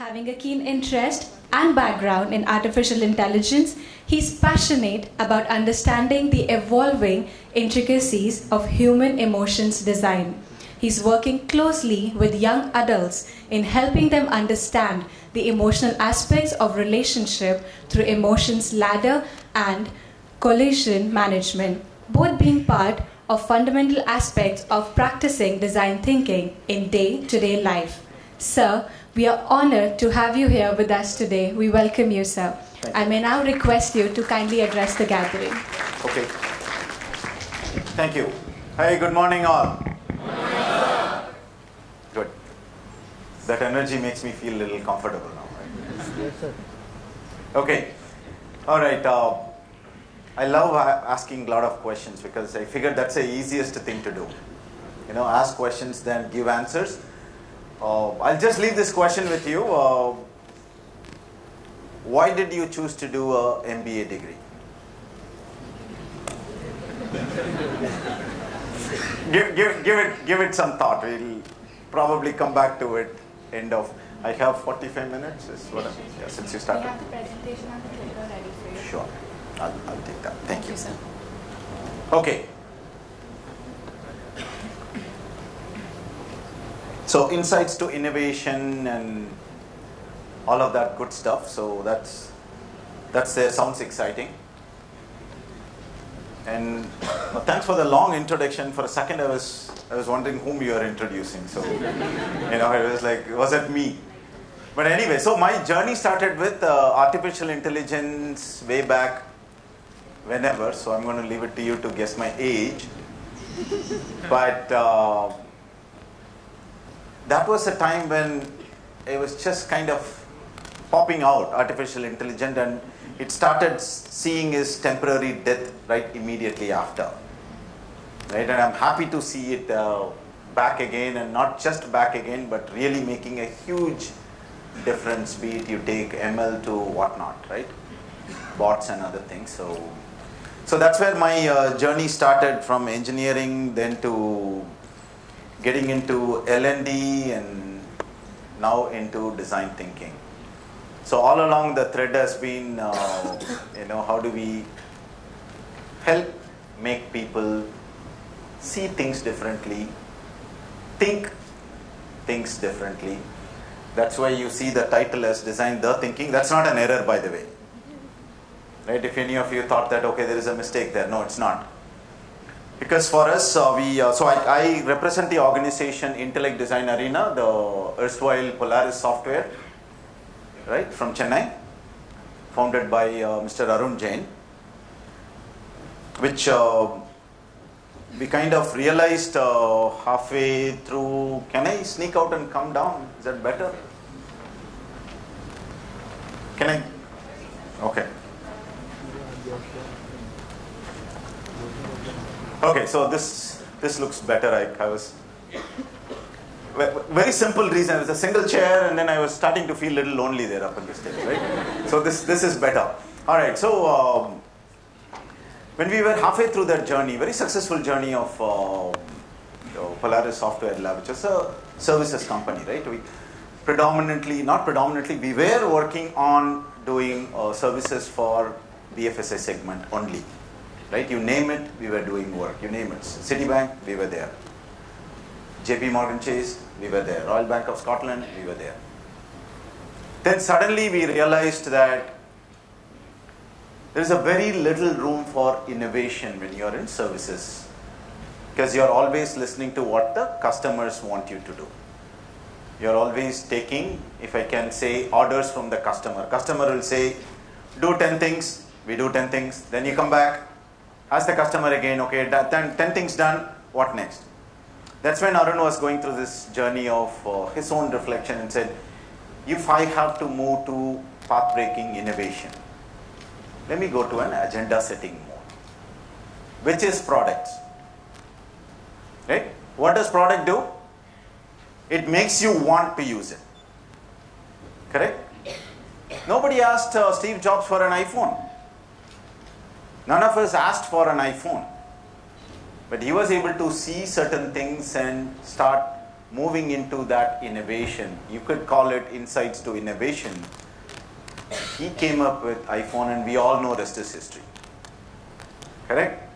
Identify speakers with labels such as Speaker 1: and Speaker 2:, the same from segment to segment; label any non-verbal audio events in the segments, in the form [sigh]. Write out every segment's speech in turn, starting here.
Speaker 1: Having a keen interest and background in artificial intelligence, he's passionate about understanding the evolving intricacies of human emotions design. He's working closely with young adults in helping them understand the emotional aspects of relationship through emotions ladder and collision management, both being part of fundamental aspects of practicing design thinking in day-to-day life. Sir, we are honored to have you here with us today. We welcome you, sir. I may now request you to kindly address the gathering.
Speaker 2: Okay. Thank you. Hi, good morning, all. Good. That energy makes me feel a little comfortable now. Right?
Speaker 3: Yes, sir.
Speaker 2: Okay. All right. Uh, I love asking a lot of questions because I figured that's the easiest thing to do. You know, ask questions, then give answers. Uh, I'll just leave this question with you. Uh, why did you choose to do a MBA degree? [laughs] give, give, give it give it some thought. We'll probably come back to it. End of. I have 45 minutes. Is what I'm, yeah, since you
Speaker 1: We
Speaker 2: started.
Speaker 1: have the presentation and the clicker ready for you.
Speaker 2: Sure. I'll, I'll take that. Thank you.
Speaker 1: sir.
Speaker 2: Okay. So insights to innovation and all of that good stuff. So that's that's there. Sounds exciting. And uh, thanks for the long introduction. For a second, I was I was wondering whom you are introducing. So you know, it was like, was it me? But anyway, so my journey started with uh, artificial intelligence way back whenever. So I'm going to leave it to you to guess my age. but uh, that was a time when it was just kind of popping out, artificial intelligence, and it started seeing its temporary death right immediately after. Right, and I'm happy to see it uh, back again, and not just back again, but really making a huge difference. Be it you take ML to whatnot, right? Bots and other things. So, so that's where my uh, journey started from engineering, then to getting into L&D, and now into design thinking. So all along the thread has been, uh, [coughs] you know, how do we help make people see things differently, think things differently. That's why you see the title as Design the Thinking. That's not an error, by the way. Right? If any of you thought that, okay, there is a mistake there. No, it's not. Because for us, uh, we, uh, so I, I represent the organization Intellect Design Arena, the erstwhile Polaris Software, right, from Chennai, founded by uh, Mr. Arun Jain, which uh, we kind of realized uh, halfway through. Can I sneak out and come down? Is that better? Can I? Okay. Okay, so this this looks better. I, I was very simple reason. It was a single chair, and then I was starting to feel a little lonely there up on the stage, right? So this this is better. All right. So um, when we were halfway through that journey, very successful journey of uh, Polaris Software Lab, which is a services company, right? We predominantly, not predominantly, we were working on doing uh, services for BFSI segment only, right? You name it, we were doing work. You name it. Citibank, we were there. JP Morgan Chase, we were there. Royal Bank of Scotland, we were there. Then suddenly we realized that there is a very little room for innovation when you are in services because you are always listening to what the customers want you to do. You are always taking, if I can say, orders from the customer. Customer will say, do 10 things, we do 10 things. Then you come back, ask the customer again, okay, that, 10, 10 things done, what next? That's when Arun was going through this journey of uh, his own reflection and said, if I have to move to path breaking innovation, let me go to an agenda setting mode, which is products. Right? What does product do? It makes you want to use it. Correct? Nobody asked uh, Steve Jobs for an iPhone. None of us asked for an iPhone. But he was able to see certain things and start moving into that innovation, you could call it insights to innovation. He came up with iPhone, and we all know rest is history. Correct?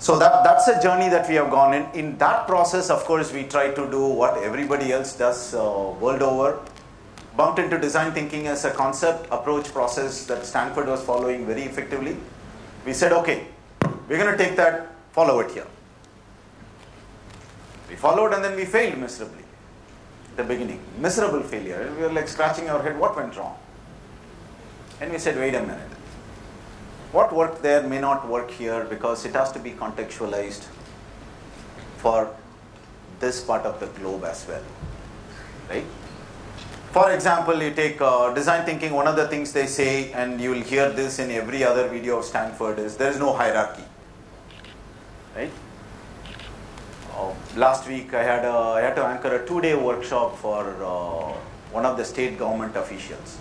Speaker 2: So that, that's a journey that we have gone in. In that process, of course, we try to do what everybody else does uh, world over. Bumped into design thinking as a concept approach process that Stanford was following very effectively. We said, okay, we're going to take that, follow it here. We followed and then we failed miserably. At the beginning, miserable failure. We were like scratching our head, what went wrong? And we said, wait a minute what worked there may not work here because it has to be contextualized for this part of the globe as well. Right? For example, you take uh, design thinking, one of the things they say, and you will hear this in every other video of Stanford, is there is no hierarchy. Right? Uh, last week, I had, a, I had to anchor a two day workshop for uh, one of the state government officials.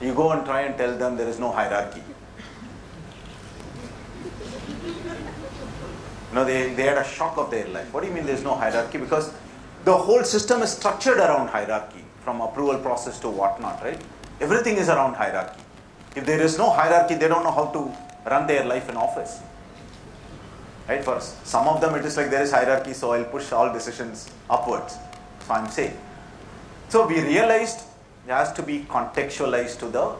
Speaker 2: You go and try and tell them there is no hierarchy. know, they, they had a shock of their life. What do you mean there's no hierarchy? Because the whole system is structured around hierarchy, from approval process to whatnot, right? Everything is around hierarchy. If there is no hierarchy, they don't know how to run their life in office. Right? For some of them, it is like there is hierarchy, so I'll push all decisions upwards. So I'm safe. So we realized it has to be contextualized to the,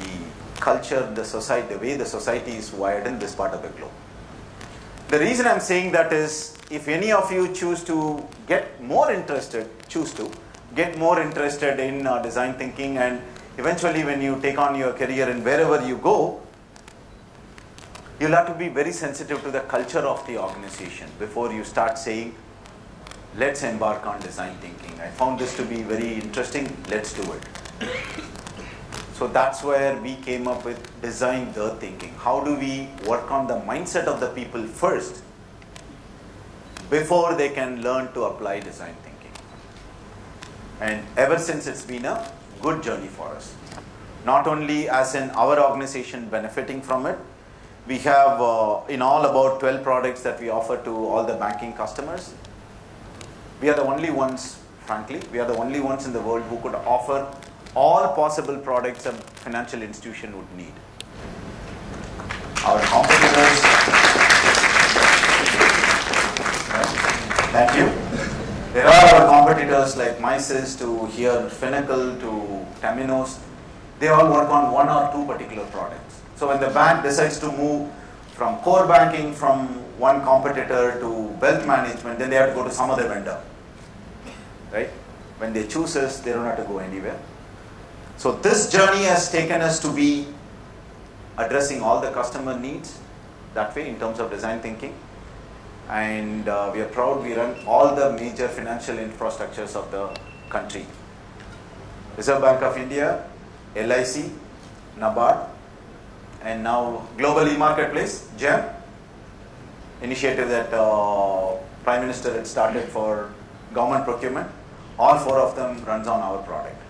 Speaker 2: the culture, the society, the way the society is wired in this part of the globe. The reason I'm saying that is if any of you choose to get more interested, choose to get more interested in uh, design thinking and eventually when you take on your career and wherever you go, you'll have to be very sensitive to the culture of the organization before you start saying, let's embark on design thinking. I found this to be very interesting, let's do it. So that's where we came up with design the thinking. How do we work on the mindset of the people first before they can learn to apply design thinking? And ever since it's been a good journey for us. Not only as in our organization benefiting from it, we have uh, in all about 12 products that we offer to all the banking customers. We are the only ones, frankly, we are the only ones in the world who could offer all possible products a financial institution would need. Our competitors, thank you. There are our competitors like Misys to here Finacle to Temenos. They all work on one or two particular products. So when the bank decides to move from core banking from one competitor to wealth management, then they have to go to some other vendor. Right? When they choose us, they don't have to go anywhere. So this journey has taken us to be addressing all the customer needs that way in terms of design thinking. And uh, we are proud we run all the major financial infrastructures of the country. Reserve Bank of India, LIC, NABARD, and now Global E-Marketplace, GEM, initiative that uh, Prime Minister had started for government procurement. All four of them runs on our product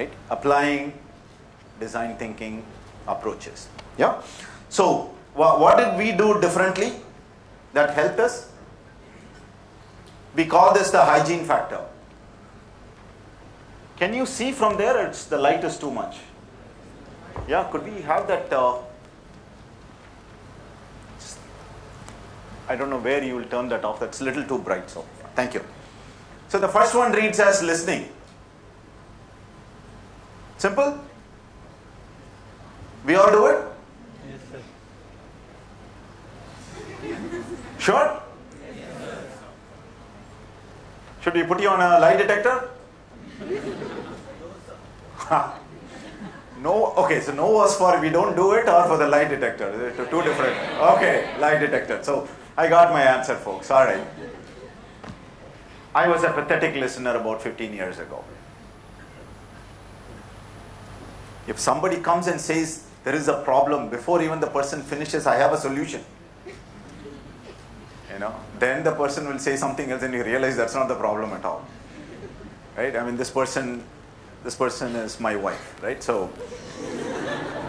Speaker 2: right? Applying design thinking approaches. Yeah. So wh what did we do differently that helped us? We call this the hygiene factor. Can you see from there? It's the light is too much. Yeah. Could we have that? Uh, I don't know where you will turn that off. That's a little too bright. So thank you. So the first one reads as listening. Simple? We all do it? Yes, sir. Sure? Yes, sir. Should we put you on a lie detector? no, okay, so no was for we don't do it or for the lie detector. Two different. Okay, lie detector. So I got my answer, folks. All right. I was a pathetic listener about 15 years ago. If somebody comes and says there is a problem before even the person finishes, I have a solution. You know, then the person will say something else and you realize that's not the problem at all. Right? I mean, this person, this person is my wife, right? So,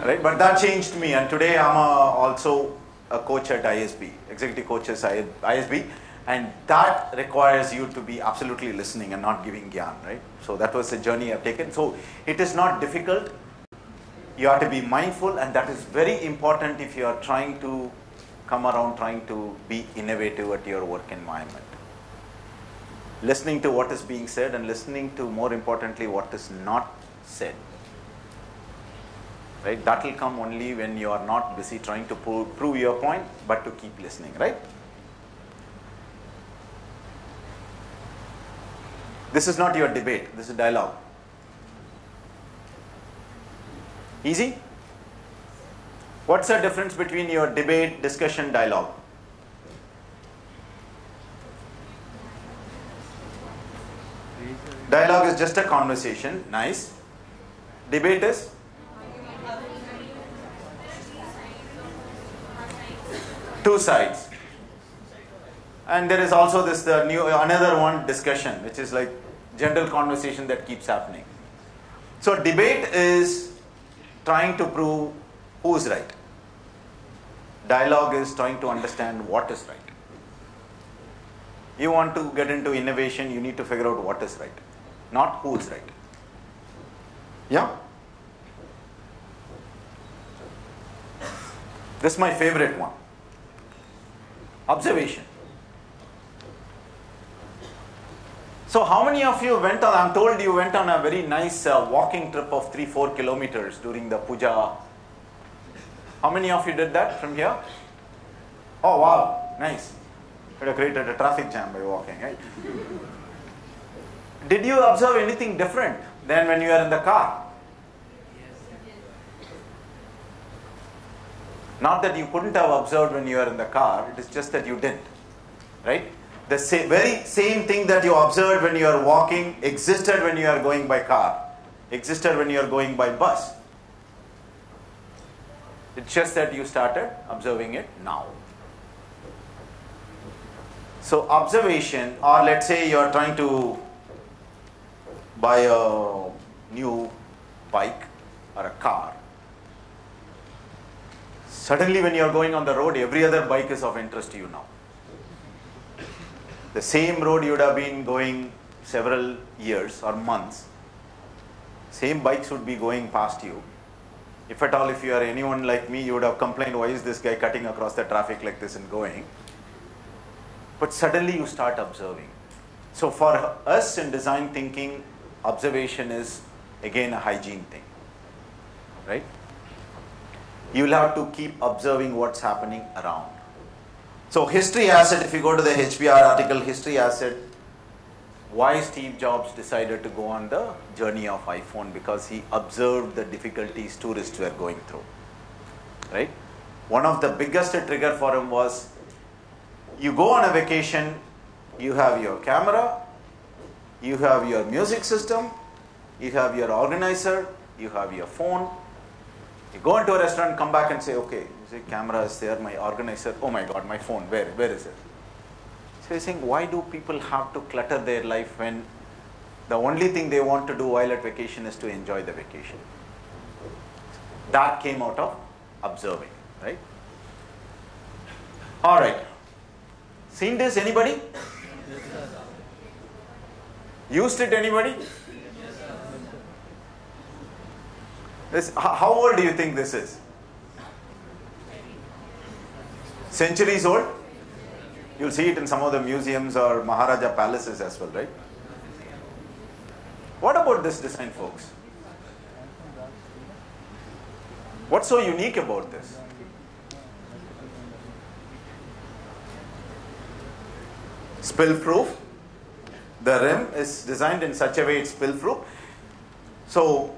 Speaker 2: right? But that changed me, and today I'm a, also a coach at ISB, executive coaches at ISB, and that requires you to be absolutely listening and not giving gyan, right? So that was the journey I've taken. So it is not difficult. You have to be mindful, and that is very important if you are trying to come around trying to be innovative at your work environment. Listening to what is being said and listening to more importantly what is not said. Right? That will come only when you are not busy trying to pro- prove your point but to keep listening right? This is not your debate. This is dialogue easy? What's the difference between your debate discussion dialogue? Dialogue is just a conversation. Nice. Debate is? Two sides. And there is also this the new uh, another one discussion which is like general conversation that keeps happening. So debate is trying to prove who's right. Dialogue is trying to understand what is right. You want to get into innovation you need to figure out what is right not who's right. Yeah? This is my favorite one. Observation. So, how many of you went on? I'm told you went on a very nice uh, walking trip of three, four kilometers during the puja. How many of you did that from here? Oh, wow, nice. Have created a traffic jam by walking, right? Did you observe anything different than when you were in the car? Not that you couldn't have observed when you were in the car, it is just that you didn't. Right? The sa- very same thing that you observed when you are walking existed when you are going by car, existed when you are going by bus. It's just that you started observing it now. So, observation, or let's say you are trying to buy a new bike or a car Suddenly, when you are going on the road, every other bike is of interest to you now. The same road you would have been going several years or months, same bikes would be going past you. If at all, if you are anyone like me, you would have complained, why is this guy cutting across the traffic like this and going? But suddenly you start observing. So, for us in design thinking, observation is again a hygiene thing, right? you will have to keep observing what's happening around. So, history asset, if you go to the HBR article, history asset, why Steve Jobs decided to go on the journey of iPhone because he observed the difficulties tourists were going through. Right? One of the biggest trigger for him was you go on a vacation, you have your camera, you have your music system, you have your organizer, you have your phone, you go into a restaurant, come back and say, okay, see camera is there, my organizer, oh my god, my phone, where, where is it? So he's saying, why do people have to clutter their life when the only thing they want to do while at vacation is to enjoy the vacation? That came out of observing, right? All right. Seen this, anybody? Used it, anybody? This, how old do you think this is? Centuries old? You'll see it in some of the museums or Maharaja palaces as well, right? What about this design, folks? What's so unique about this? Spill proof. The rim is designed in such a way it's spill proof. So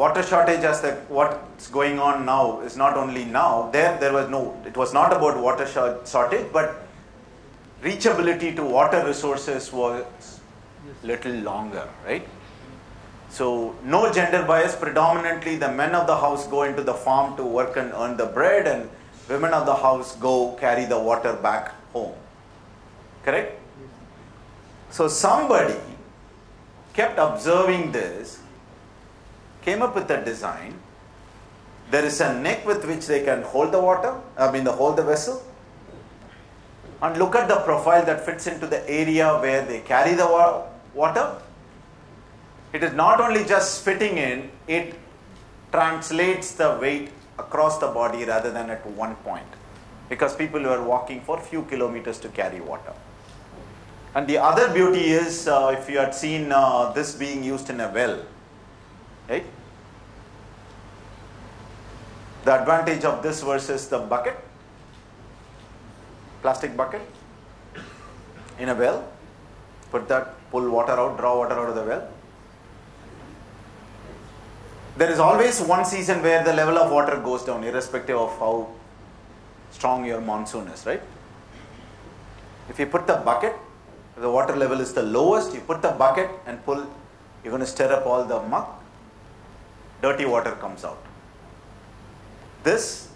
Speaker 2: water shortage as the what's going on now is not only now there there was no it was not about water shortage but reachability to water resources was little longer right? So no gender bias predominantly the men of the house go into the farm to work and earn the bread and women of the house go carry the water back home correct? So somebody kept observing this came up with a design There is a neck with which they can hold the water, I mean, the, hold the vessel. And look at the profile that fits into the area where they carry the wa- water. It is not only just fitting in, it translates the weight across the body rather than at one point. Because people were walking for few kilometers to carry water. And the other beauty is uh, if you had seen uh, this being used in a well, right? The advantage of this versus the bucket, plastic bucket in a well, put that, pull water out, draw water out of the well. There is always one season where the level of water goes down, irrespective of how strong your monsoon is, right? If you put the bucket, the water level is the lowest, you put the bucket and pull, you're going to stir up all the muck, dirty water comes out. This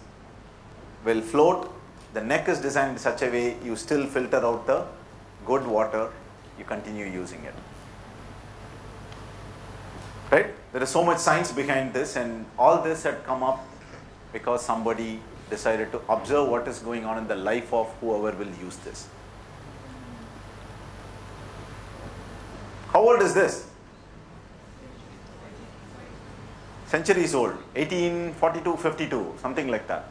Speaker 2: will float. The neck is designed in such a way you still filter out the good water, you continue using it. Right? There is so much science behind this, and all this had come up because somebody decided to observe what is going on in the life of whoever will use this. How old is this? Centuries old, 1842, 52, something like that.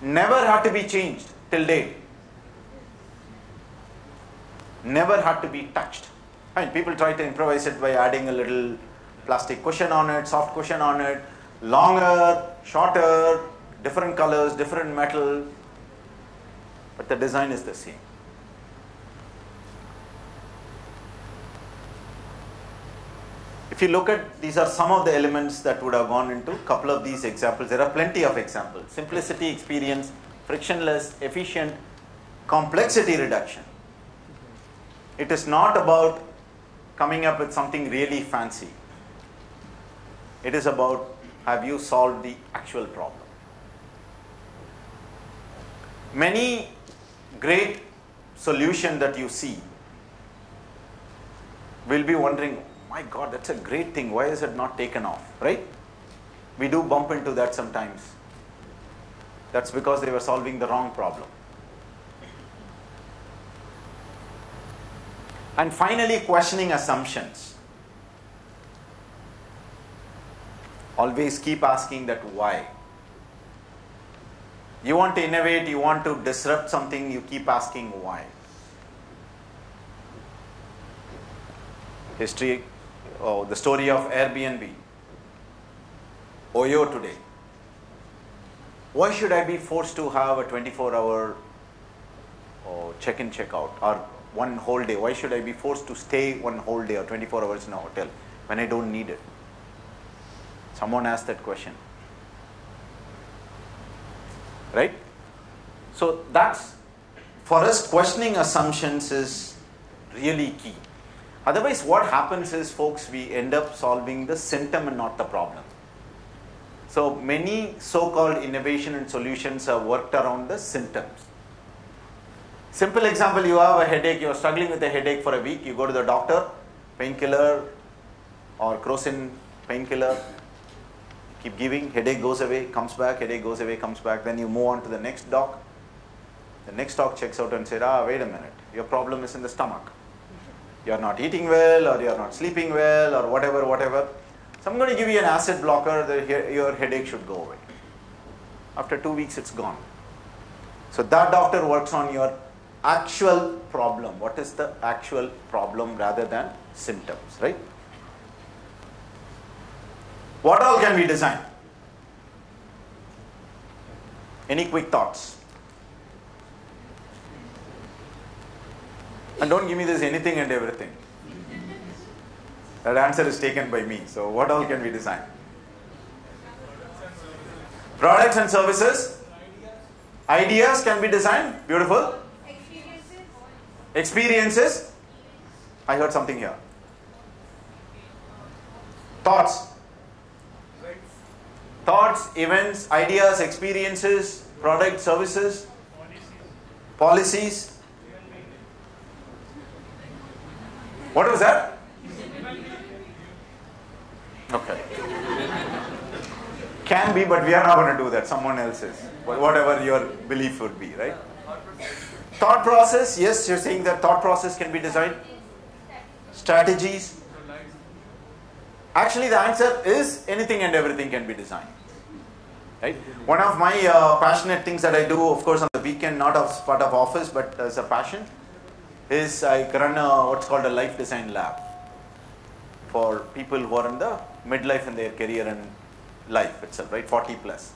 Speaker 2: Never had to be changed till date. Never had to be touched. I mean, people try to improvise it by adding a little plastic cushion on it, soft cushion on it, longer, shorter, different colors, different metal, but the design is the same. If you look at these are some of the elements that would have gone into a couple of these examples. There are plenty of examples. Simplicity, experience, frictionless, efficient, complexity reduction. It is not about coming up with something really fancy. It is about have you solved the actual problem. Many great solution that you see will be wondering, my God, that's a great thing. Why is it not taken off? Right? We do bump into that sometimes. That's because they were solving the wrong problem. And finally, questioning assumptions. Always keep asking that why. You want to innovate, you want to disrupt something, you keep asking why. History, oh, the story of Airbnb, Oyo today. Why should I be forced to have a 24 hour oh, check in, check out, or one whole day? Why should I be forced to stay one whole day or 24 hours in a hotel when I don't need it? Someone asked that question. Right? So that's for us questioning assumptions is really key. Otherwise, what happens is, folks, we end up solving the symptom and not the problem. So many so-called innovation and solutions are worked around the symptoms. Simple example, you have a headache, you are struggling with a headache for a week, you go to the doctor, painkiller or crocin painkiller, keep giving, headache goes away, comes back, headache goes away, comes back, then you move on to the next doc. The next doc checks out and says, ah, wait a minute, your problem is in the stomach. You are not eating well or you are not sleeping well or whatever, whatever. So I'm going to give you an acid blocker, the, your headache should go away. After two weeks, it's gone. So that doctor works on your actual problem. What is the actual problem rather than symptoms, right? What all can we design? Any quick thoughts? And don't give me this anything and everything. That answer is taken by me. So, what all can we design? Products and services. Ideas can be designed. Beautiful.
Speaker 3: Experiences.
Speaker 2: Experiences. I heard something here. Thoughts. Thoughts, events, ideas, experiences, product, services, policies. What was that? Okay. Can be, but we are not going to do that. Someone else is. Whatever your belief would be, right? Thought process, yes, you're saying that thought process can be designed. Strategies. Actually, the answer is anything and everything can be designed. Right? One of my uh, passionate things that I do, of course, on the weekend, not as part of office, but as a passion, is I run a, what's called a life design lab for people who are in the midlife in their career and life itself, right? 40 plus.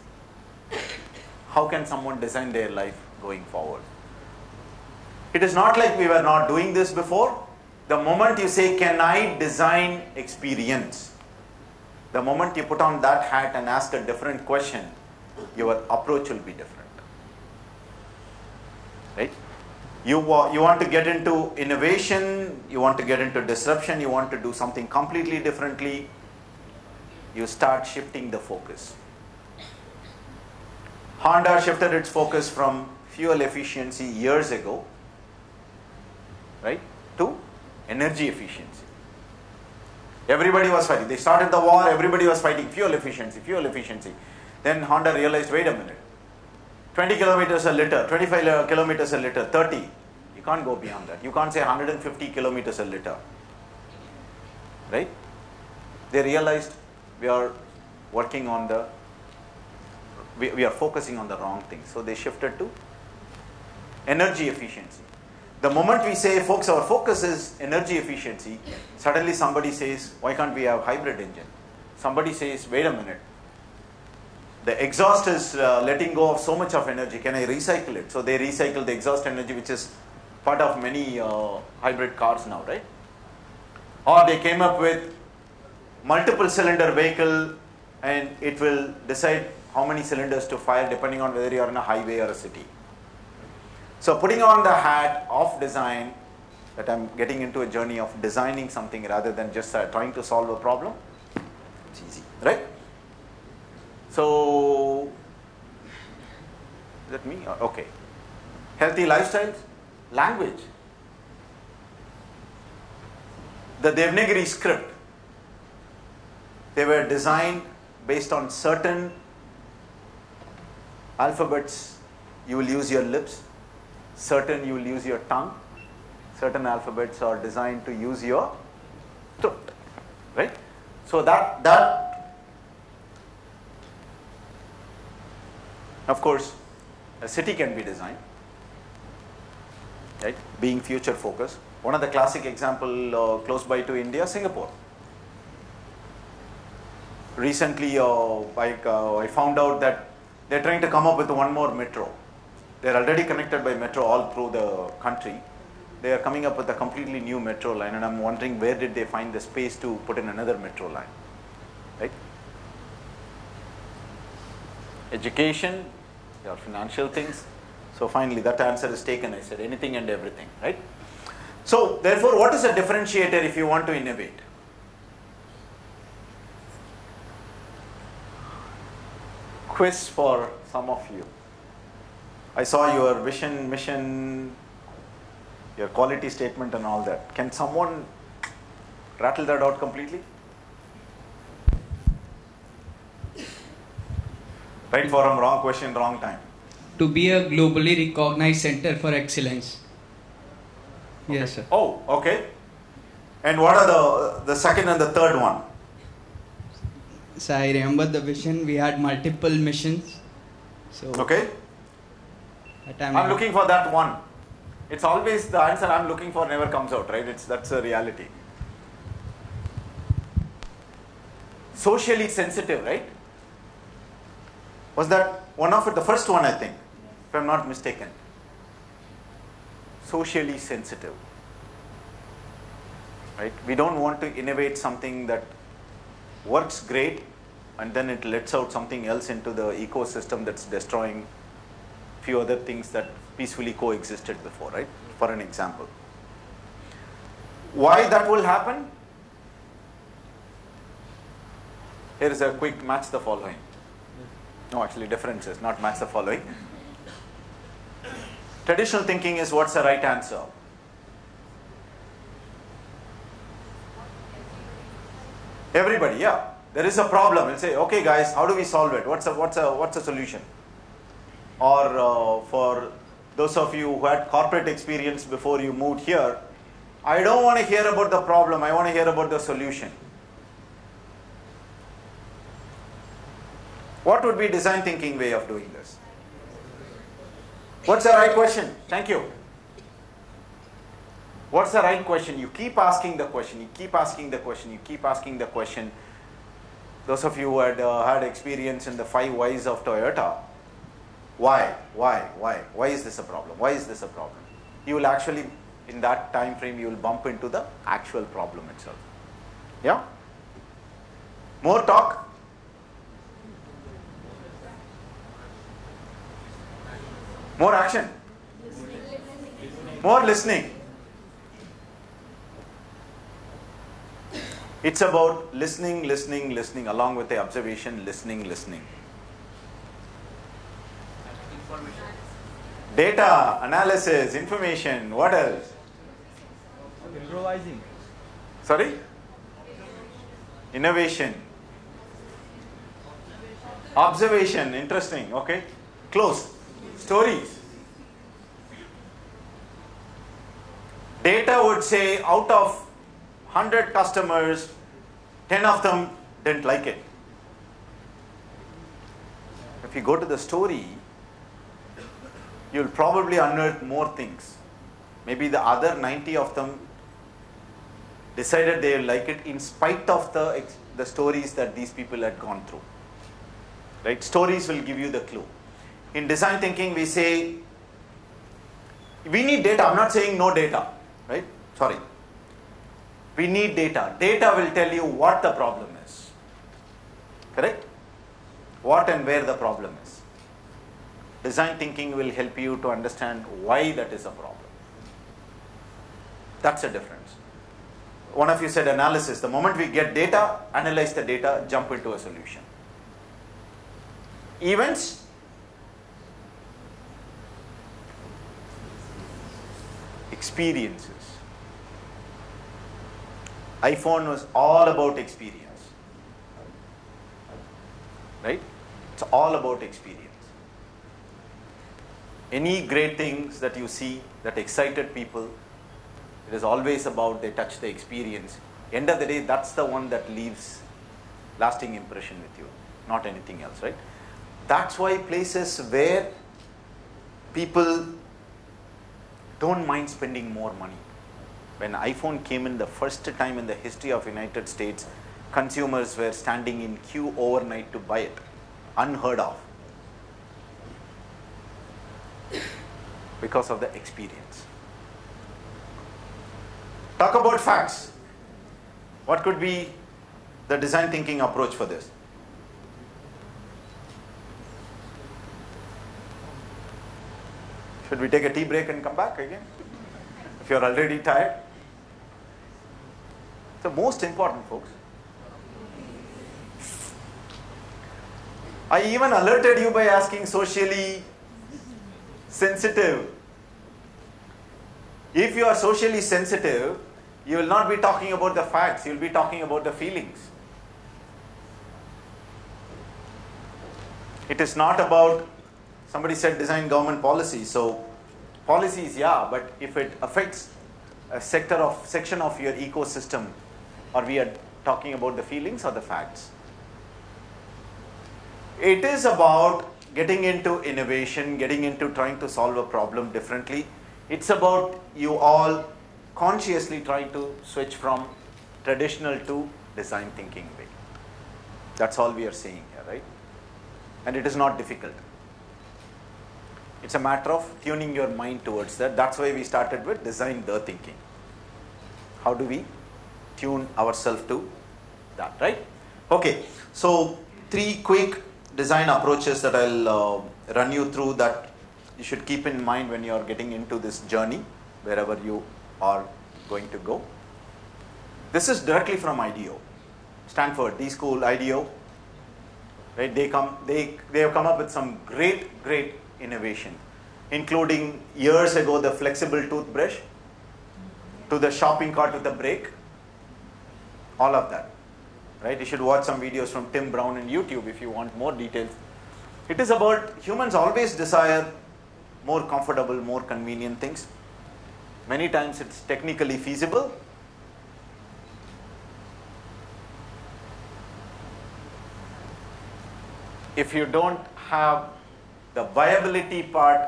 Speaker 2: How can someone design their life going forward? It is not like we were not doing this before. The moment you say, Can I design experience? The moment you put on that hat and ask a different question, your approach will be different. Right? You, you want to get into innovation, you want to get into disruption, you want to do something completely differently, you start shifting the focus. Honda shifted its focus from fuel efficiency years ago, right, to energy efficiency. Everybody was fighting. They started the war, everybody was fighting fuel efficiency, fuel efficiency. Then Honda realized wait a minute, 20 kilometers a liter, 25 kilometers a liter, 30. Can't go beyond that. You can't say 150 kilometers a liter. Right? They realized we are working on the, we, we are focusing on the wrong thing. So they shifted to energy efficiency. The moment we say, folks, our focus is energy efficiency, suddenly somebody says, why can't we have hybrid engine? Somebody says, wait a minute, the exhaust is uh, letting go of so much of energy, can I recycle it? So they recycle the exhaust energy, which is part of many uh, hybrid cars now, right? Or they came up with multiple cylinder vehicle and it will decide how many cylinders to fire depending on whether you are in a highway or a city. So putting on the hat of design, that I'm getting into a journey of designing something rather than just uh, trying to solve a problem, it's easy, right? So, is that me? Uh, Okay. Healthy lifestyles, language. The Devanagari script, they were designed based on certain alphabets. You will use your lips, certain you will use your tongue, certain alphabets are designed to use your throat, right? So that that of course a city can be designed, right? Being future focused. One of the classic example uh, close by to India, Singapore. Recently, uh, I, uh, I found out that they're trying to come up with one more metro. They're already connected by metro all through the country. They are coming up with a completely new metro line, and I'm wondering where did they find the space to put in another metro line, right? Education, your financial things. So finally, that answer is taken. I said anything and everything, right? So therefore, what is a differentiator if you want to innovate? Quiz for some of you. I saw your vision, mission, your quality statement, and all that. Can someone rattle that out completely? Right forum, wrong question, wrong time.
Speaker 3: To be a globally recognized center for excellence. Yes, sir.
Speaker 2: Oh, okay. And what are the the second and the third one?
Speaker 3: So I remember the vision. We had multiple missions. So
Speaker 2: Okay.
Speaker 3: time
Speaker 2: I'm looking for that one. It's always the answer I'm looking for never comes out, right? It's that's a reality. Socially sensitive, right? Was that one of it? The first one, I think, if I'm not mistaken. Socially sensitive. Right? We don't want to innovate something that works great and then it lets out something else into the ecosystem that's destroying few other things that peacefully coexisted before, right? For an example. Why that will happen? Here is a quick match the following. No, actually, differences, not match the following. Traditional thinking is what's the right answer? Everybody, yeah. there is a problem, we'll say, okay, guys, how do we solve it? What's a what's a what's a solution? Or uh, for those of you who had corporate experience before you moved here, I don't want to hear about the problem. I want to hear about the solution. What would be design thinking way of doing this? What's the right question? Thank you. What's the right question? You keep asking the question, you keep asking the question, you keep asking the question. Those of you who had uh, had experience in the five whys of Toyota, why, why, why, why is this a problem? Why is this a problem? You will actually, in that time frame, you will bump into the actual problem itself. Yeah? More talk? More action? More listening. It's about listening, listening, listening, along with the observation, listening, listening. Data, analysis, information, what else?
Speaker 4: Improvising.
Speaker 2: Sorry? Innovation. Observation, interesting, okay. Close. Stories. Data would say out of 100 customers, 10 of them didn't like it. If you go to the story, you'll probably unearth more things. Maybe the other 90 of them decided they like it in spite of the, the stories that these people had gone through. Right? Stories will give you the clue. In design thinking, we say we need data. I'm not saying no data, right? Sorry. We need data. Data will tell you what the problem is. Correct? What and where the problem is. Design thinking will help you to understand why that is a problem. That's a difference. One of you said analysis. The moment we get data, analyze the data, jump into a solution. Events, experiences. iPhone was all about experience. Right? It's all about experience. Any great things that you see that excited people, it is always about they touch the experience. End of the day, that's the one that leaves lasting impression with you, not anything else, right? That's why places where people don't mind spending more money. When iPhone came in the first time in the history of United States, consumers were standing in queue overnight to buy it. Unheard of. Because of the experience. Talk about facts. What could be the design thinking approach for this? Should we take a tea break and come back again? If you're already tired. The most important, folks. I even alerted you by asking socially sensitive. If you are socially sensitive, you will not be talking about the facts, you will be talking about the feelings. It is not about somebody said design government policy so policies yeah but if it affects a sector of section of your ecosystem or we are talking about the feelings or the facts? It is about getting into innovation getting into trying to solve a problem differently. It's about you all consciously trying to switch from traditional to design thinking way. That's all we are saying here right? And it is not difficult it's a matter of tuning your mind towards that. That's why we started with design the thinking. How do we tune ourselves to that, right? Okay, so three quick design approaches that I'll uh, run you through that you should keep in mind when you are getting into this journey, wherever you are going to go. This is directly from IDEO, Stanford, D School IDEO. Right? They come, they they have come up with some great, great innovation, including years ago the flexible toothbrush, to the shopping cart with a brake, all of that. right? You should watch some videos from Tim Brown on YouTube if you want more details. It is about humans always desire more comfortable, more convenient things. Many times it's technically feasible. If you don't have the viability part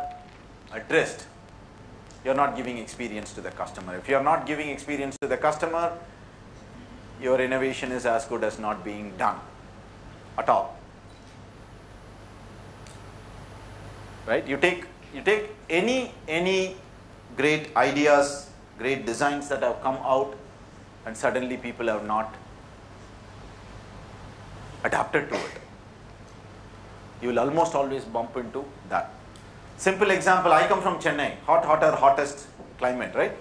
Speaker 2: addressed, you're not giving experience to the customer. If you're not giving experience to the customer, your innovation is as good as not being done at all. Right? You take you take any any great ideas, great designs that have come out, and suddenly people have not adapted to it. You will almost always bump into that. Simple example, I come from Chennai, hot, hotter, hottest climate, right?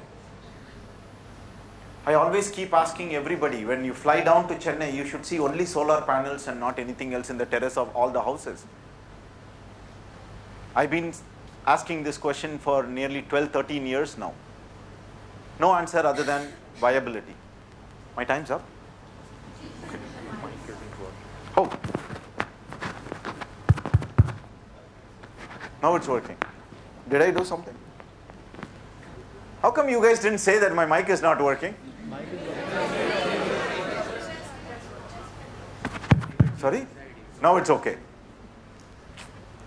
Speaker 2: I always keep asking everybody when you fly down to Chennai, you should see only solar panels and not anything else in the terrace of all the houses. I've been asking this question for nearly 12, 13 years now. No answer other than viability. My time's up. [laughs] Oh. Now it's working. Did I do something? How come you guys didn't say that my mic is not working? Sorry? Now it's okay.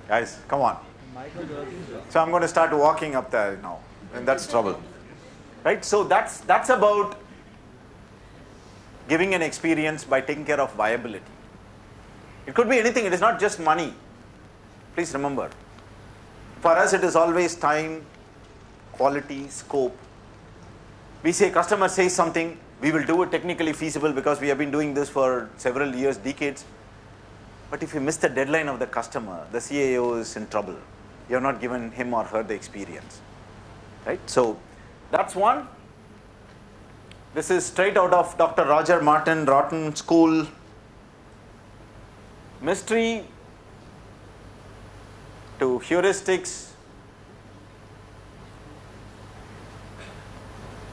Speaker 2: Guys, come on. So I'm going to start walking up there now, and that's trouble. Right? So that's that's about giving an experience by taking care of viability. It could be anything, it is not just money. Please remember. For us, it is always time, quality, scope. We say customer says something, we will do it technically feasible because we have been doing this for several years, decades. But if you miss the deadline of the customer, the CAO is in trouble. You have not given him or her the experience. Right? So that's one. This is straight out of Dr. Roger Martin Rotman School. Mystery to heuristics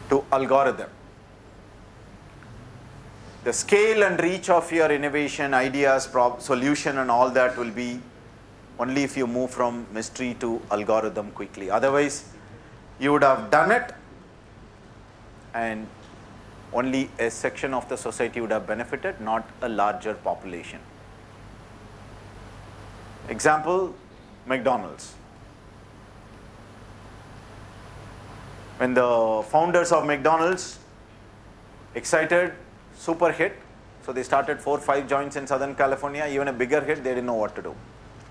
Speaker 2: to algorithm. The scale and reach of your innovation, ideas, solution, and all that will be only if you move from mystery to algorithm quickly. Otherwise, you would have done it and only a section of the society would have benefited, not a larger population. Example McDonald's. When the founders of McDonald's excited, super hit, so they started four, five joints in Southern California, even a bigger hit, they didn't know what to do.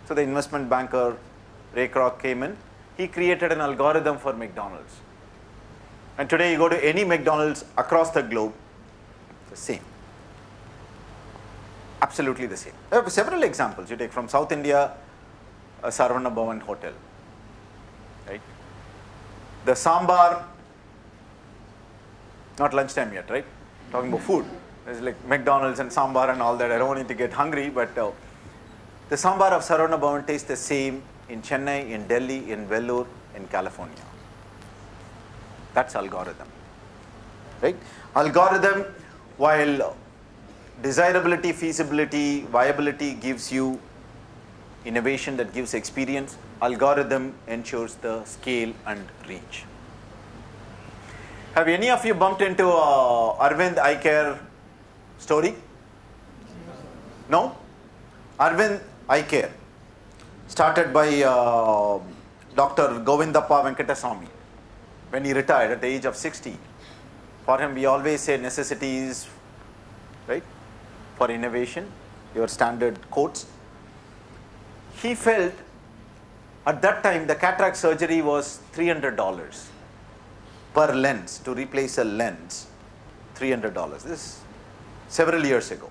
Speaker 2: So the investment banker Ray Kroc came in, he created an algorithm for McDonald's. And today you go to any McDonald's across the globe, the same. Absolutely the same. There are several examples you take from South India, a Saravana Bhavan hotel. Right? The sambar, not lunchtime yet, right? Talking about food. There's like McDonald's and sambar and all that. I don't want you to get hungry, but uh, the sambar of Saravana Bhavan tastes the same in Chennai, in Delhi, in Vellore, in California. That's algorithm. Right? Algorithm, while desirability, feasibility, viability gives you innovation that gives experience, algorithm ensures the scale and reach. Have any of you bumped into uh, Aravind Eye Care story? No? Aravind Eye Care, started by uh, Dr. Govindappa Venkataswamy when he retired at the age of 60. For him, we always say necessity is right for innovation, your standard quotes. He felt at that time the cataract surgery was $300 per lens to replace a lens. $300. This is several years ago.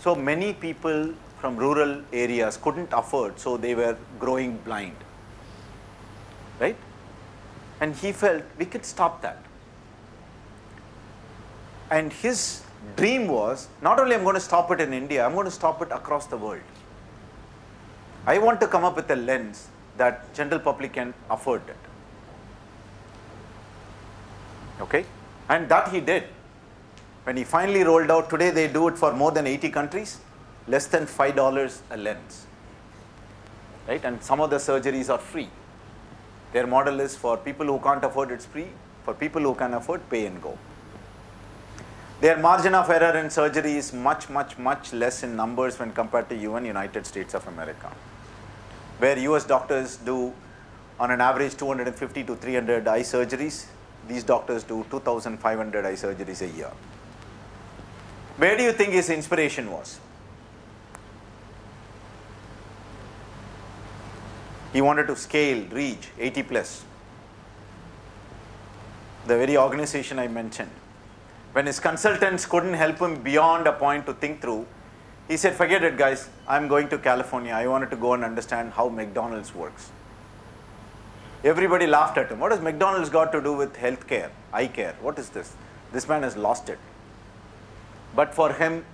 Speaker 2: So many people from rural areas couldn't afford, so they were growing blind. Right? And he felt we could stop that. And his dream was not only I'm going to stop it in India, I'm going to stop it across the world. I want to come up with a lens that general public can afford it. Okay? And that he did. When he finally rolled out, today they do it for more than 80 countries, less than $5 a lens. Right? And some of the surgeries are free. Their model is for people who can't afford it's free, for people who can afford, pay and go. Their margin of error in surgery is much, much, much less in numbers when compared to even United States of America, where US doctors do on an average 250 to 300 eye surgeries. These doctors do 2,500 eye surgeries a year. Where do you think his inspiration was? He wanted to scale, reach 80 plus. The very organization I mentioned. When his consultants couldn't help him beyond a point to think through, he said, Forget it, guys. I'm going to California. I wanted to go and understand how McDonald's works. Everybody laughed at him. What has McDonald's got to do with healthcare, eye care? What is this? This man has lost it. But for him,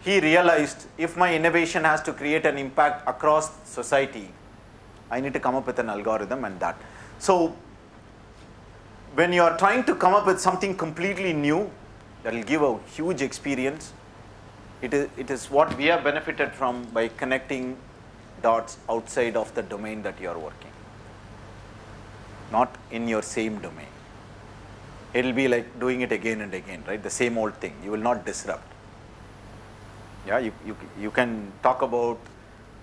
Speaker 2: he realized if my innovation has to create an impact across society, I need to come up with an algorithm and that. So, when you are trying to come up with something completely new that will give a huge experience, it is, it is what we have benefited from by connecting dots outside of the domain that you are working, not in your same domain. It will be like doing it again and again, right? The same old thing. You will not disrupt. Yeah, you, you, you can talk about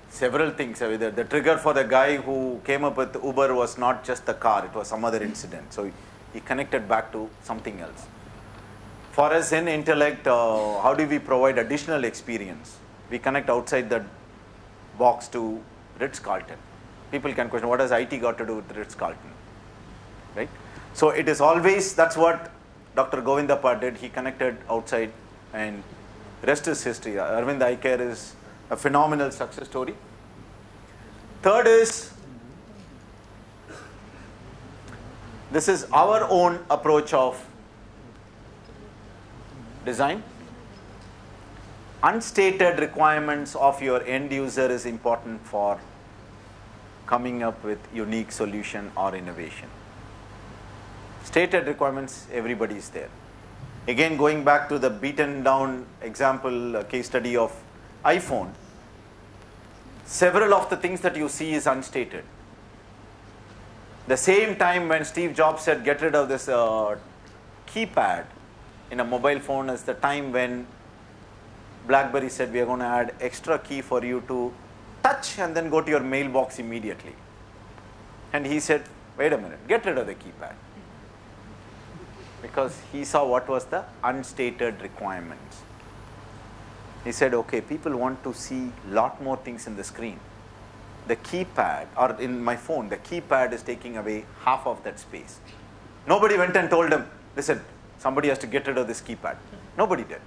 Speaker 2: several things. The, the trigger for the guy who came up with Uber was not just the car, it was some other incident. So he connected back to something else. For us in intellect, uh, how do we provide additional experience? We connect outside the box to Ritz Carlton. People can question what has IT got to do with Ritz Carlton? Right? So it is always that's what Dr. Govindappa did. He connected outside, and rest is history. Aravind Eye Care is a phenomenal success story. Third is this is our own approach of design. Unstated requirements of your end user is important for coming up with unique solution or innovation. Stated requirements, everybody is there. Again, going back to the beaten down example uh, case study of iPhone, several of the things that you see is unstated. The same time when Steve Jobs said get rid of this uh, keypad in a mobile phone is the time when BlackBerry said we are going to add extra key for you to touch and then go to your mailbox immediately. And he said, wait a minute, get rid of the keypad. Because he saw what was the unstated requirements. He said, okay, people want to see lot more things in the screen. The keypad, or in my phone, the keypad is taking away half of that space. Nobody went and told him, listen, somebody has to get rid of this keypad. Nobody did.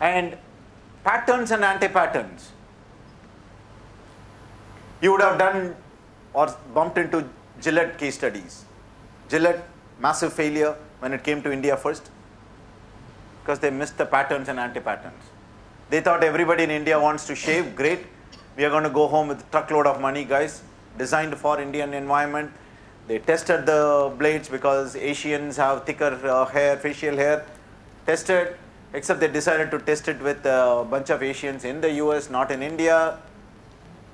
Speaker 2: And patterns and anti-patterns. You would have done or bumped into Gillette case studies. Gillette, massive failure when it came to India first because they missed the patterns and anti-patterns. They thought everybody in India wants to shave, great. We are going to go home with a truckload of money, guys, designed for Indian environment. They tested the blades because Asians have thicker uh, hair, facial hair. Tested, except they decided to test it with a bunch of Asians in the US, not in India.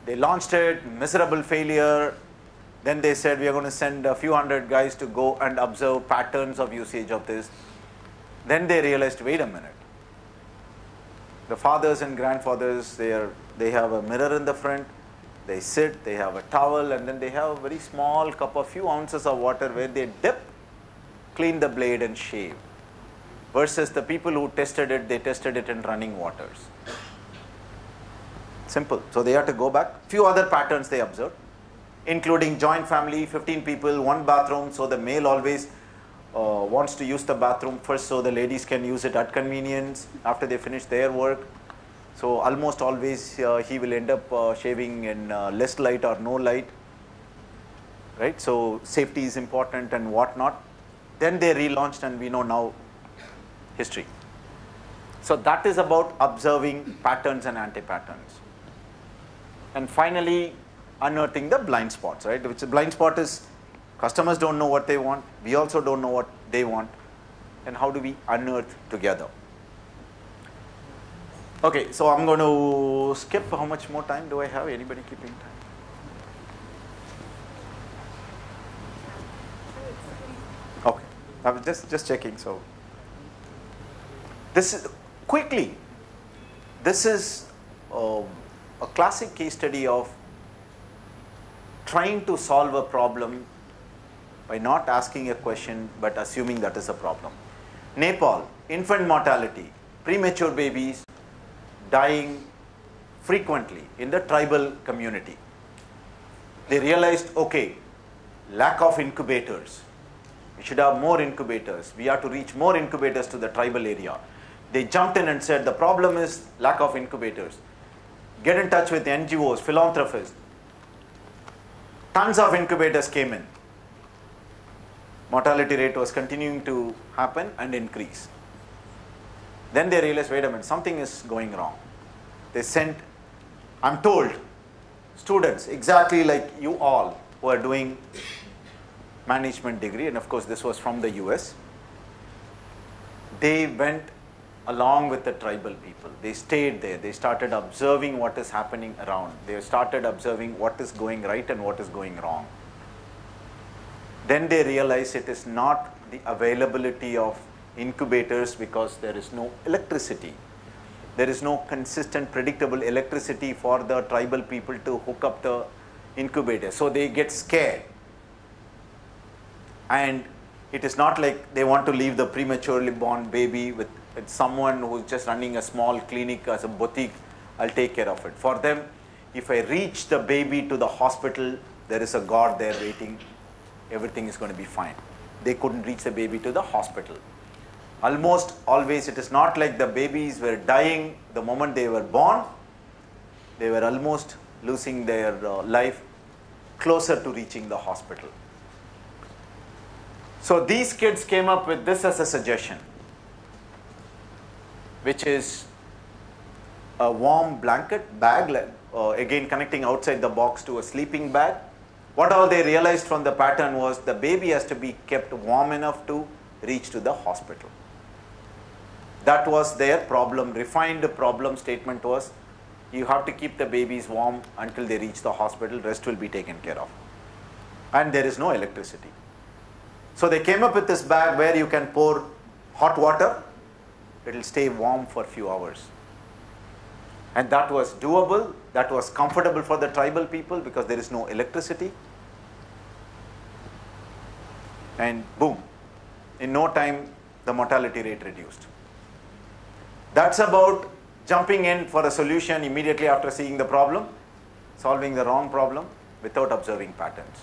Speaker 2: They launched it, miserable failure. Then they said we are going to send a few hundred guys to go and observe patterns of usage of this. Then they realized, wait a minute. The fathers and grandfathers, they are they have a mirror in the front. They sit, they have a towel, and then they have a very small cup of few ounces of water where they dip, clean the blade, and shave. Versus the people who tested it, they tested it in running waters. Simple. So they have to go back. Few other patterns they observed, including joint family, 15 people, one bathroom. So the male always uh, wants to use the bathroom first, so the ladies can use it at convenience after they finish their work. So almost always uh, he will end up uh, shaving in uh, less light or no light. Right. So safety is important and whatnot. Then they relaunched, and we know now history. So that is about observing patterns and anti-patterns. And finally, unearthing the blind spots, right? Which blind spot is customers don't know what they want. We also don't know what they want. and how do we unearth together. Okay, so I'm going to skip. How much more time do I have? Anybody keeping time? Okay, I was just just checking. So this is quickly. This is uh, a classic case study of trying to solve a problem by not asking a question but assuming that is a problem. Nepal, infant mortality, premature babies dying frequently in the tribal community. They realized, okay, lack of incubators. We should have more incubators. We have to reach more incubators to the tribal area. They jumped in and said, the problem is lack of incubators. Get in touch with NGOs, philanthropists. Tons of incubators came in. Mortality rate was continuing to happen and increase. Then they realized, wait a minute, something is going wrong. They sent, I'm told, students exactly like you all who are doing management degree, and of course this was from the US. They went along with the tribal people. They stayed there. They started observing what is happening around. They started observing what is going right and what is going wrong. Then they realized it is not the availability of incubators because there is no electricity. There is no consistent, predictable electricity for the tribal people to hook up the incubator. So they get scared. And it is not like they want to leave the prematurely born baby with, with someone who's just running a small clinic as a boutique. I'll take care of it. For them, if I reach the baby to the hospital, there is a God there waiting. Everything is going to be fine. They couldn't reach the baby to the hospital almost always it is not like the babies were dying the moment they were born. They were almost losing their uh, life closer to reaching the hospital. So these kids came up with this as a suggestion which is a warm blanket bag uh, again connecting outside the box to a sleeping bag. What all they realized from the pattern was the baby has to be kept warm enough to reach to the hospital that was their problem. Refined problem statement was you have to keep the babies warm until they reach the hospital, rest will be taken care of. And there is no electricity. So they came up with this bag where you can pour hot water, it will stay warm for a few hours. And that was doable, that was comfortable for the tribal people because there is no electricity. And boom, in no time the mortality rate reduced. That's about jumping in for a solution immediately after seeing the problem, solving the wrong problem without observing patterns.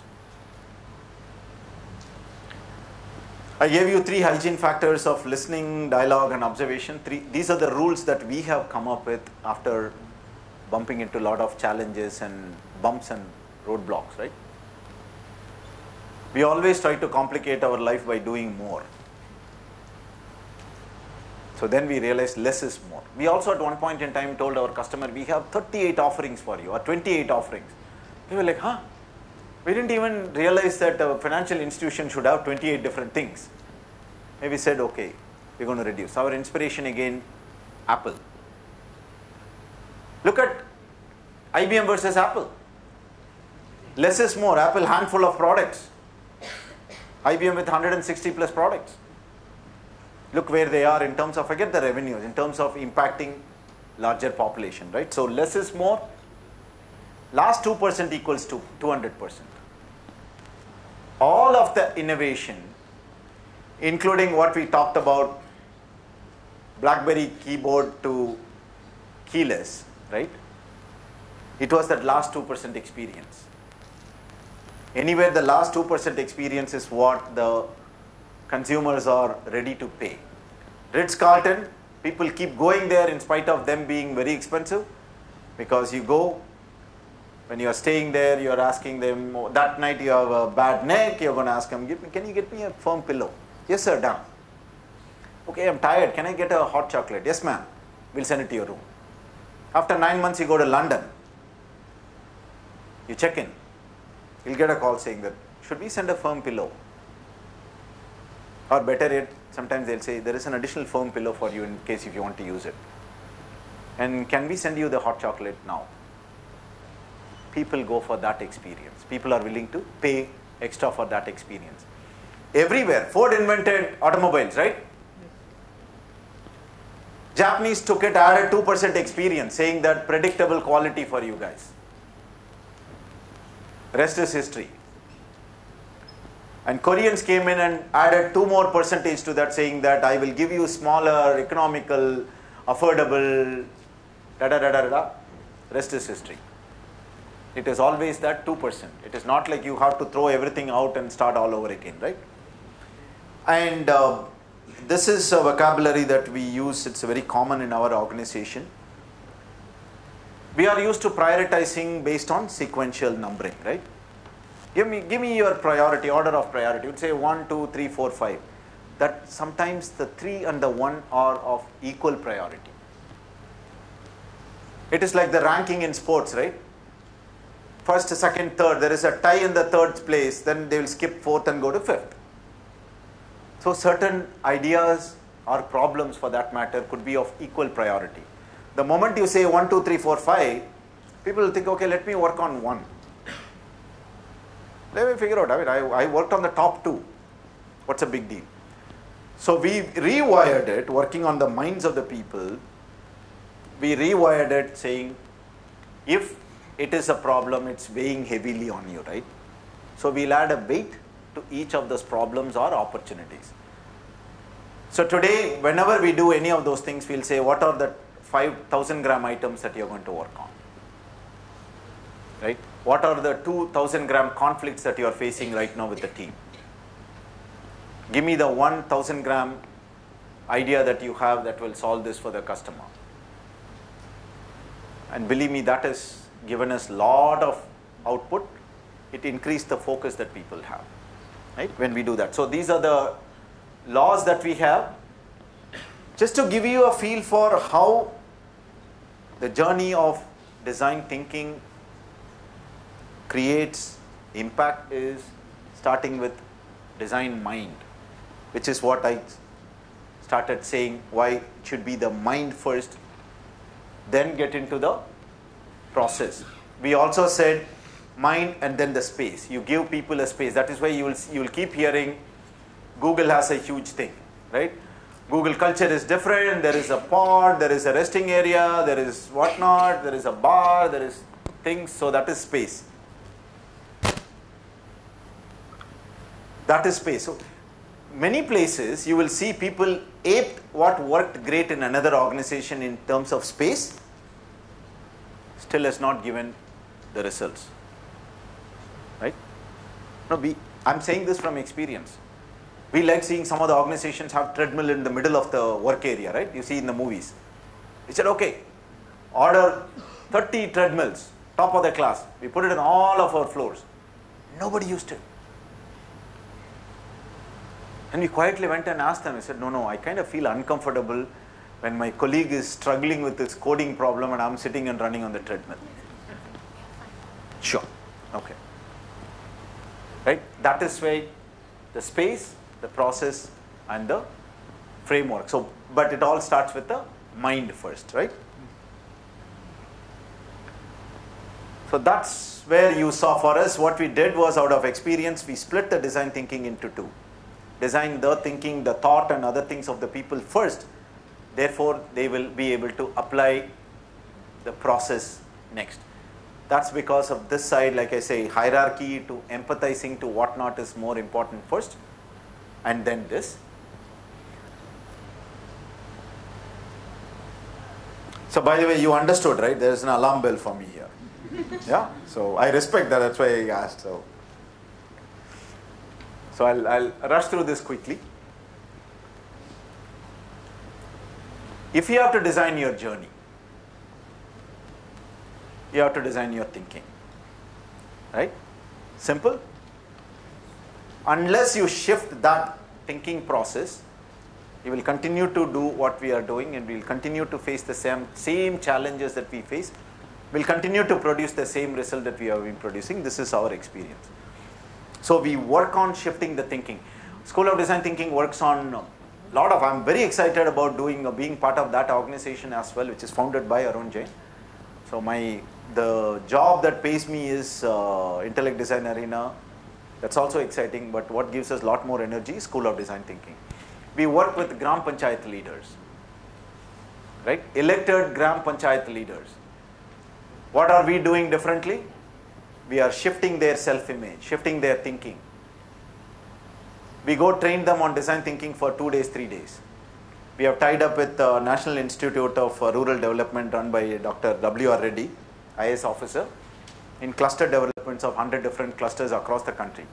Speaker 2: I gave you three hygiene factors of listening, dialogue, and observation. Three, these are the rules that we have come up with after bumping into a lot of challenges and bumps and roadblocks, right? We always try to complicate our life by doing more. So then we realized less is more. We also at one point in time told our customer, we have 38 offerings for you or 28 offerings. They were like, huh? We didn't even realize that a financial institution should have 28 different things. Maybe said, okay, we're going to reduce. Our inspiration again, Apple. Look at IBM versus Apple. Less is more. Apple handful of products. IBM with 160 plus products look where they are in terms of forget the revenues in terms of impacting larger population right? So less is more. Last 2% equals to 200% all of the innovation including what we talked about blackberry keyboard to keyless right? It was that last 2% experience. Anywhere the last 2% experience is what the consumers are ready to pay. Ritz Carlton, people keep going there in spite of them being very expensive because you go, when you are staying there, you are asking them, oh, that night you have a bad neck, you're going to ask them, can you get me a firm pillow? Yes, sir, done. Okay, I'm tired, can I get a hot chocolate? Yes, ma'am, we'll send it to your room. After nine months, you go to London, you check in, you'll get a call saying that, should we send a firm pillow? Or better yet sometimes they'll say there is an additional foam pillow for you in case if you want to use it. And can we send you the hot chocolate now? People go for that experience. People are willing to pay extra for that experience. Everywhere, Ford invented automobiles, right? Japanese took it, added 2% experience, saying that predictable quality for you guys. Rest is history. And Koreans came in and added two more percentage to that, saying that I will give you smaller, economical, affordable, da da da da da. Rest is history. It is always that 2%. It is not like you have to throw everything out and start all over again, right? And uh, this is a vocabulary that we use, it's very common in our organization. We are used to prioritizing based on sequential numbering, right? Give me, give me your priority, order of priority. You would say 1, 2, 3, 4, 5. That sometimes the 3 and the 1 are of equal priority. It is like the ranking in sports, right? First, second, third. There is a tie in the third place, then they will skip fourth and go to fifth. So, certain ideas or problems for that matter could be of equal priority. The moment you say 1, 2, 3, 4, 5, people will think, okay, let me work on 1. Let me figure out. I mean, I, I worked on the top two. What's a big deal? So we rewired it, working on the minds of the people. We rewired it saying, if it is a problem, it's weighing heavily on you, right? So we'll add a weight to each of those problems or opportunities. So today, whenever we do any of those things, we'll say, what are the 5000 gram items that you're going to work on? Right? What are the 2000 gram conflicts that you are facing right now with the team? Give me the 1000 gram idea that you have that will solve this for the customer. And believe me, that has given us lot of output. It increased the focus that people have, right? When we do that. So these are the laws that we have. Just to give you a feel for how the journey of design thinking creates impact is starting with design mind, which is what I started saying why it should be the mind first, then get into the process. We also said mind and then the space. You give people a space. That is why you will you will keep hearing Google has a huge thing, right? Google culture is different. There is a pod, there is a resting area, there is whatnot, there is a bar, there is things. So that is space. That is space. So many places you will see people ape what worked great in another organization in terms of space, still has not given the results. Right? No, we, I'm saying this from experience. We like seeing some of the organizations have treadmill in the middle of the work area, right? You see in the movies. We said, okay, order 30 treadmills, top of the class. We put it in all of our floors. Nobody used it. And we quietly went and asked them. I said, no, no, I kind of feel uncomfortable when my colleague is struggling with this coding problem and I'm sitting and running on the treadmill. Sure. Okay. Right? That is why the space, the process, and the framework. So, but it all starts with the mind first, right? So that's where you saw for us what we did was out of experience, we split the design thinking into two. Design the thinking, the thought, and other things of the people first. Therefore, they will be able to apply the process next. That's because of this side, like I say, hierarchy to empathizing to whatnot is more important first, and then this. So, by the way, you understood, right? There is an alarm bell for me here. [laughs] yeah. So I respect that. That's why I asked. So, so I'll, I'll rush through this quickly. If you have to design your journey, you have to design your thinking. Right? Simple. Unless you shift that thinking process, you will continue to do what we are doing and we will continue to face the same, same challenges that we face. We'll continue to produce the same result that we have been producing. This is our experience. So we work on shifting the thinking. School of Design Thinking works on a lot of, I'm very excited about doing, uh, being part of that organization as well, which is founded by Arun Jain. So my, the job that pays me is uh, Intellect Design Arena. That's also exciting, but what gives us a lot more energy is School of Design Thinking. We work with Gram Panchayat leaders, right? Elected Gram Panchayat leaders. What are we doing differently? We are shifting their self-image, shifting their thinking. We go train them on design thinking for two days, three days. We have tied up with the National Institute of uh, Rural Development run by Dr. W.R. Reddy, IS officer, in cluster developments of 100 different clusters across the country.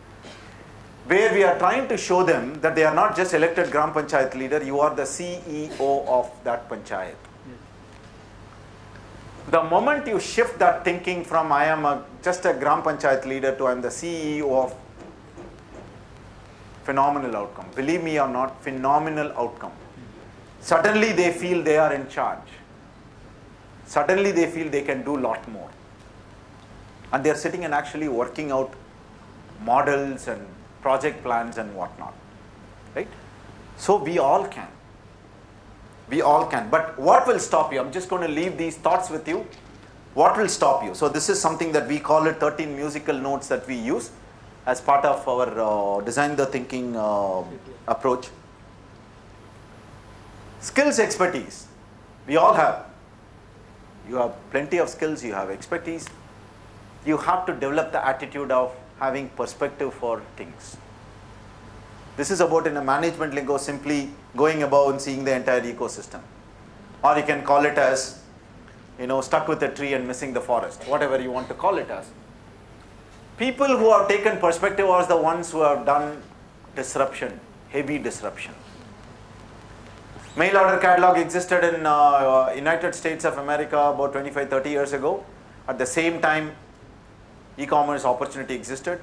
Speaker 2: Where we are trying to show them that they are not just elected Gram Panchayat leader, you are the CEO of that Panchayat. The moment you shift that thinking from I am a, just a Gram Panchayat leader to I am the CEO of phenomenal outcome. Believe me or not, phenomenal outcome. Suddenly they feel they are in charge. Suddenly they feel they can do a lot more. And they are sitting and actually working out models and project plans and whatnot. Right? So we all can. We all can. But what will stop you? I'm just going to leave these thoughts with you. What will stop you? So this is something that we call it 13 musical notes that we use as part of our uh, design the thinking uh, approach. Skills expertise. We all have. You have plenty of skills, you have expertise. You have to develop the attitude of having perspective for things. This is about in a management lingo simply going above and seeing the entire ecosystem. Or you can call it as, you know, stuck with a tree and missing the forest, whatever you want to call it as. People who have taken perspective are the ones who have done disruption, heavy disruption. Mail order catalog existed in uh, United States of America about 25, 30 years ago. At the same time, e-commerce opportunity existed.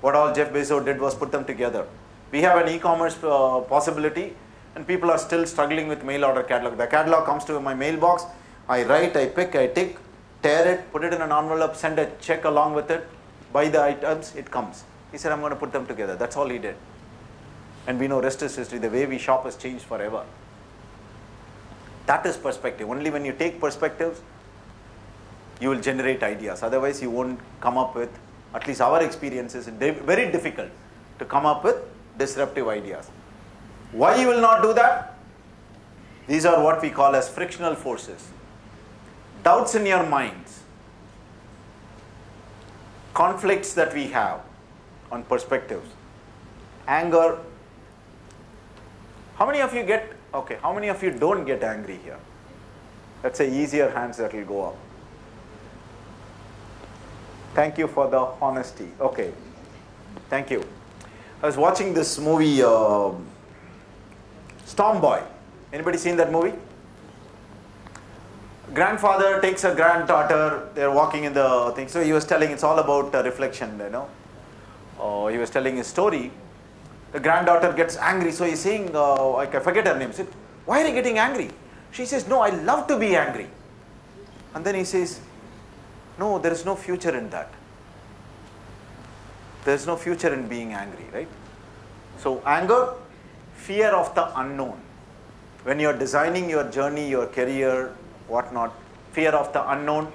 Speaker 2: What all Jeff Bezos did was put them together. We have an e-commerce uh, possibility and people are still struggling with mail order catalog. The catalog comes to my mailbox, I write, I pick, I tick, tear it, put it in an envelope, send a check along with it, buy the items, it comes. He said, I'm going to put them together. That's all he did. And we know rest is history. The way we shop has changed forever. That is perspective. Only when you take perspectives, you will generate ideas. Otherwise, you won't come up with, at least our experience is very difficult to come up with disruptive ideas. Why you will not do that? These are what we call as frictional forces. Doubts in your minds, conflicts that we have on perspectives, anger. How many of you get, okay, how many of you don't get angry here? Let's say easier hands that will go up. Thank you for the honesty. Okay, thank you. I was watching this movie, uh, Storm Boy. Anybody seen that movie? Grandfather takes a granddaughter. They're walking in the thing. So he was telling it's all about uh, reflection. You know, uh, he was telling his story. The granddaughter gets angry. So he's saying, uh, I forget her name. Said, "Why are you getting angry?" She says, "No, I love to be angry." And then he says, "No, there is no future in that." There is no future in being angry, right? So, anger, fear of the unknown. When you are designing your journey, your career, whatnot, fear of the unknown.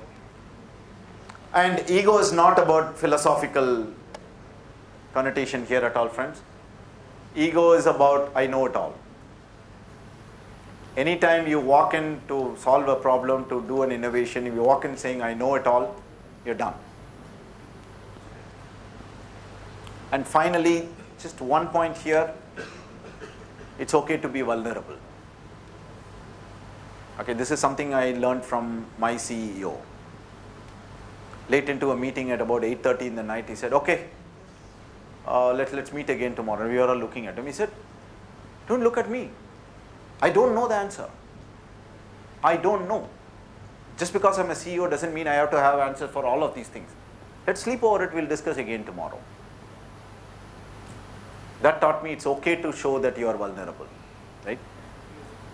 Speaker 2: And ego is not about philosophical connotation here at all, friends. Ego is about I know it all. Anytime you walk in to solve a problem, to do an innovation, if you walk in saying I know it all, you're done. And finally, just one point here it's okay to be vulnerable. Okay, this is something I learned from my CEO. Late into a meeting at about 8.30 in the night, he said, okay, uh, let, let's meet again tomorrow. We are all looking at him. He said, don't look at me. I don't know the answer. I don't know. Just because I'm a CEO doesn't mean I have to have answers for all of these things. Let's sleep over it. We'll discuss again tomorrow. That taught me it's okay to show that you are vulnerable, right?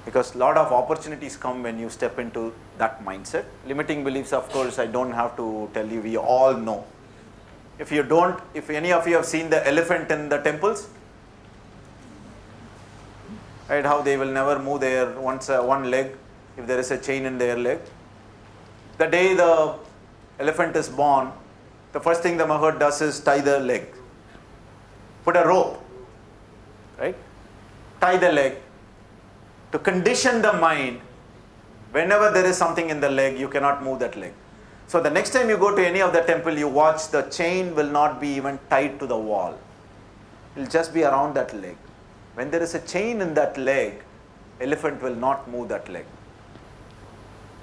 Speaker 2: Because a lot of opportunities come when you step into that mindset. Limiting beliefs, of course, I don't have to tell you, we all know. If you don't, if any of you have seen the elephant in the temples, right? How they will never move their once uh, one leg if there is a chain in their leg. The day the elephant is born, the first thing the mother does is tie the leg, put a rope, right? Tie the leg to condition the mind. Whenever there is something in the leg, you cannot move that leg. So the next time you go to any of the temple, you watch the chain will not be even tied to the wall. It will just be around that leg. When there is a chain in that leg, elephant will not move that leg.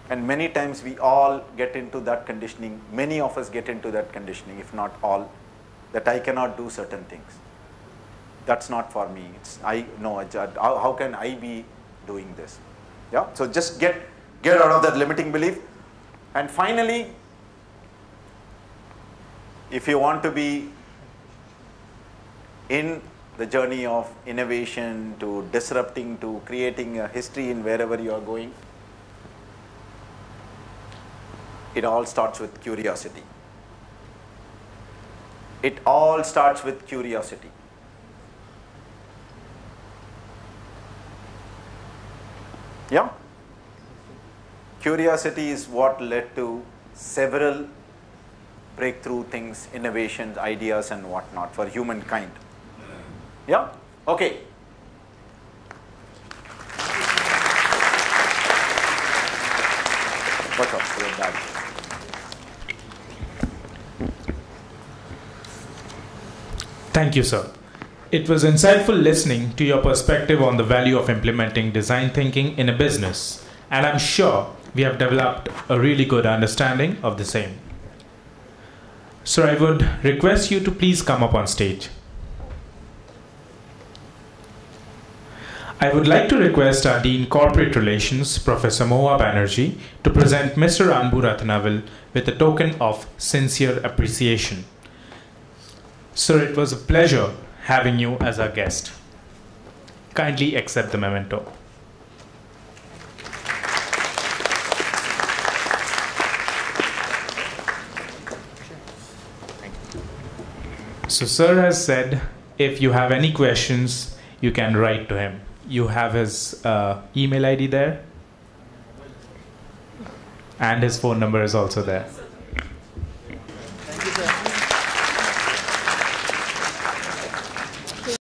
Speaker 2: And many times we all get into that conditioning. Many of us get into that conditioning, if not all, that I cannot do certain things. That's not for me. It's I no. How, how can I be doing this? Yeah. So just get get out of that limiting belief. And finally, if you want to be in the journey of innovation to disrupting to creating a history in wherever you are going, it all starts with curiosity. It all starts with curiosity. Yeah? Curiosity is what led to several breakthrough things, innovations, ideas, and whatnot for humankind. Yeah? Okay. What's up?
Speaker 4: Thank you, sir. It was insightful listening to your perspective on the value of implementing design thinking in a business, and I'm sure we have developed a really good understanding of the same. Sir, I would request you to please come up on stage. I would like to request our Dean Corporate Relations, Professor Moa Banerjee, to present Mr. Anbu Rathinavel with a token of sincere appreciation. Sir, it was a pleasure having you as our guest. Kindly accept the memento. So, Sir has said if you have any questions, you can write to him. You have his uh, email ID there, and his phone number is also there.